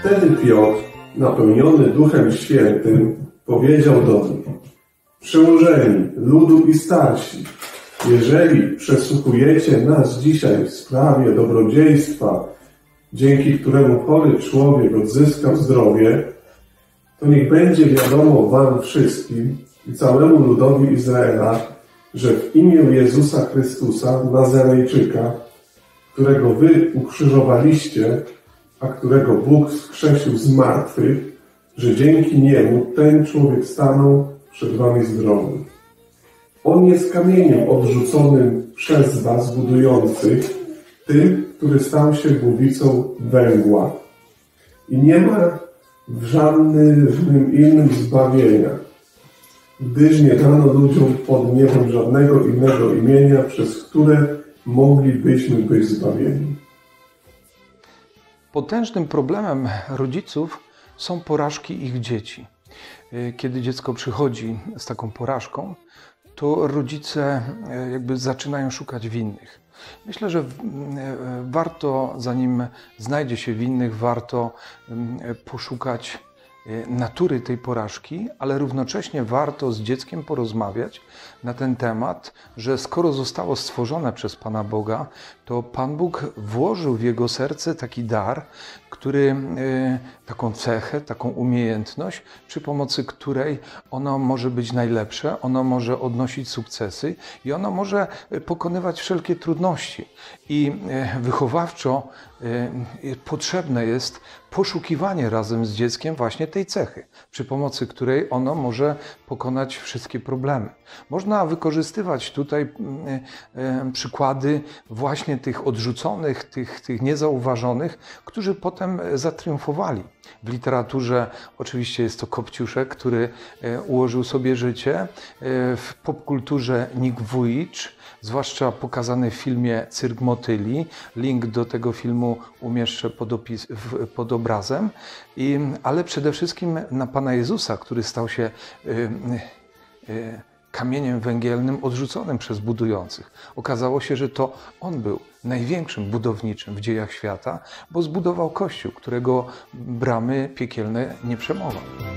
Wtedy Piotr, napełniony Duchem Świętym, powiedział do nich, przełożeni, ludu i starsi, jeżeli przesłuchujecie nas dzisiaj w sprawie dobrodziejstwa, dzięki któremu chory człowiek odzyskał zdrowie, to niech będzie wiadomo wam wszystkim i całemu ludowi Izraela, że w imię Jezusa Chrystusa, Nazarejczyka, którego wy ukrzyżowaliście, a którego Bóg wskrzesił z martwych, że dzięki niemu ten człowiek stanął przed wami zdrowy. On jest kamieniem odrzuconym przez was budujących, tym, który stał się głowicą węgła. I nie ma w żadnym innym zbawienia, gdyż nie dano ludziom pod niebem żadnego innego imienia, przez które moglibyśmy być zbawieni. Potężnym problemem rodziców są porażki ich dzieci. Kiedy dziecko przychodzi z taką porażką, to rodzice e, jakby zaczynają szukać winnych. Myślę, że e, warto, zanim znajdzie się winnych, warto poszukać natury tej porażki, ale równocześnie warto z dzieckiem porozmawiać na ten temat, że skoro zostało stworzone przez Pana Boga, to Pan Bóg włożył w jego serce taki dar, który, taką cechę, taką umiejętność, przy pomocy której ono może być najlepsze, ono może odnosić sukcesy i ono może pokonywać wszelkie trudności. I wychowawczo potrzebne jest poszukiwanie razem z dzieckiem właśnie tej cechy, przy pomocy której ono może pokonać wszystkie problemy. Można wykorzystywać tutaj przykłady właśnie tych odrzuconych, tych, tych niezauważonych, którzy potem zatriumfowali. W literaturze oczywiście jest to Kopciuszek, który ułożył sobie życie. W popkulturze Nick Vujicz, zwłaszcza pokazany w filmie Cyrk Motyli. Link do tego filmu umieszczę pod, opis, pod obrazem. I, ale przede wszystkim na Pana Jezusa, który stał się y, y, kamieniem węgielnym odrzuconym przez budujących. Okazało się, że to on był największym budowniczym w dziejach świata, bo zbudował kościół, którego bramy piekielne nie przemował.